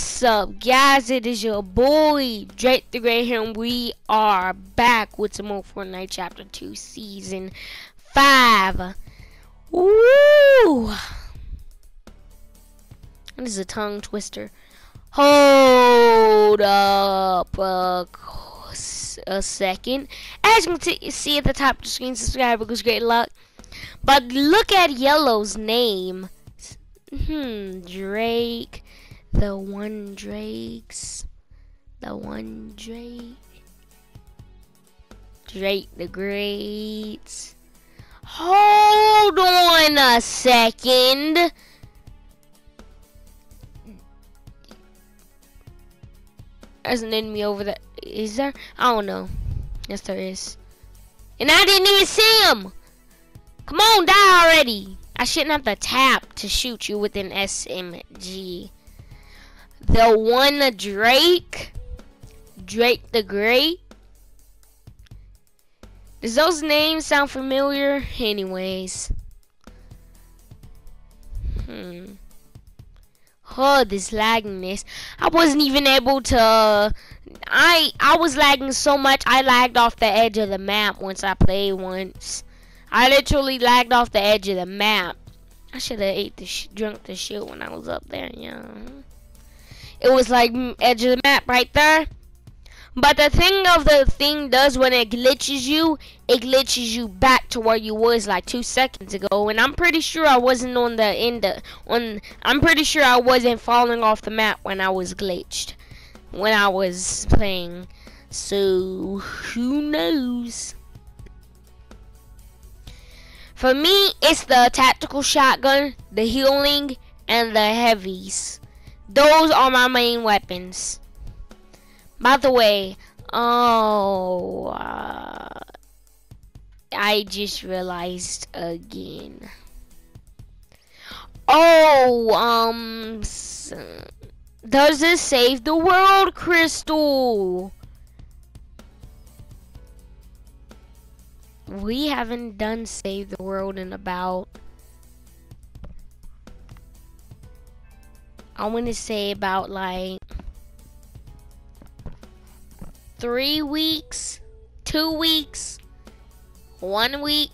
What's up, guys? It is your boy, Drake the and we are back with some more Fortnite Chapter 2 Season 5. Woo! This is a tongue twister. Hold up a, a second. As you can see at the top of the screen, subscribe because great luck. But look at Yellow's name. Hmm, Drake. The one Drakes. The one Drake. Drake the Great. Hold on a second. There's an enemy over there. Is there? I don't know. Yes, there is. And I didn't even see him. Come on, die already. I shouldn't have to tap to shoot you with an SMG. The one Drake. Drake the Great. Does those names sound familiar? Anyways. Hmm. Oh, this laggingness. I wasn't even able to... I I was lagging so much, I lagged off the edge of the map once I played once. I literally lagged off the edge of the map. I should have ate the drunk the shit when I was up there, yeah. It was like edge of the map right there. But the thing of the thing does when it glitches you, it glitches you back to where you was like two seconds ago. And I'm pretty sure I wasn't on the end of, on. I'm pretty sure I wasn't falling off the map when I was glitched, when I was playing. So who knows? For me, it's the tactical shotgun, the healing, and the heavies. Those are my main weapons. By the way, oh, uh, I just realized again. Oh, um, does this save the world, Crystal? We haven't done save the world in about I want to say about like three weeks, two weeks, one week.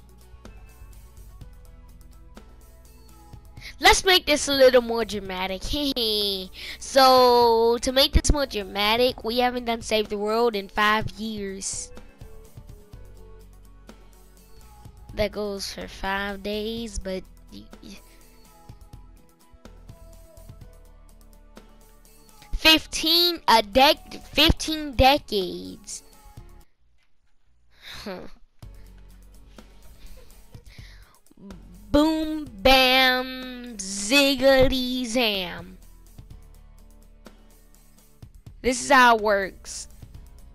Let's make this a little more dramatic. so, to make this more dramatic, we haven't done Save the World in five years. That goes for five days, but 15 a dec 15 decades. Huh. Boom bam ziggity zam. This is how it works.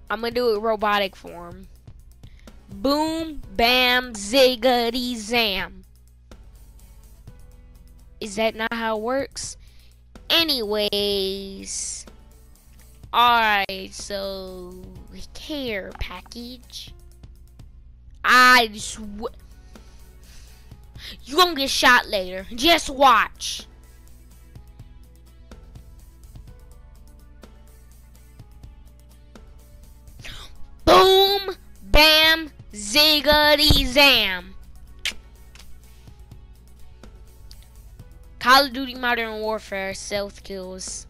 I'm gonna do it robotic form. Boom bam ziggity zam. Is that not how it works? Anyways. Alright, so we care package. I sw You gonna get shot later. Just watch. Boom, bam, ziggity zam. Call of Duty Modern Warfare stealth kills.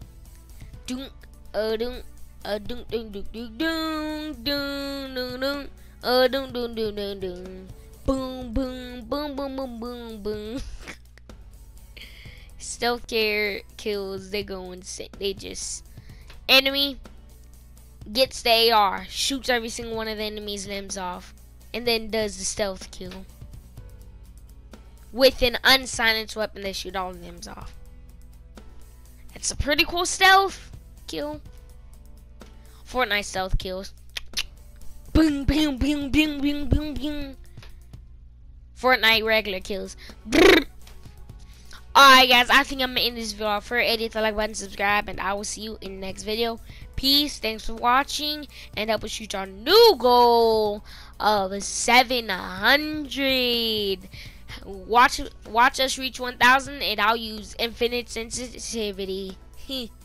Dunk, uh, dunk, uh, dunk, dunk, dunk, dunk, dunk, dunk, dunk, dunk, uh, dunk, dunk, dunk, dunk, dunk. Boom, boom, boom, boom, boom, boom, boom. stealth care kills, they go insane. They just enemy gets the AR, shoots every single one of the enemy's limbs off, and then does the stealth kill with an unsilenced weapon that shoot all limbs off. It's a pretty cool stealth kill. Fortnite stealth kills. Boom, boom, boom, boom, boom, boom, boom. Fortnite regular kills. Alright guys, I think I'm gonna end this video off for edit the like button, subscribe, and I will see you in the next video. Peace, thanks for watching, and help us reach our new goal of 700 watch watch us reach 1000 and I'll use infinite sensitivity.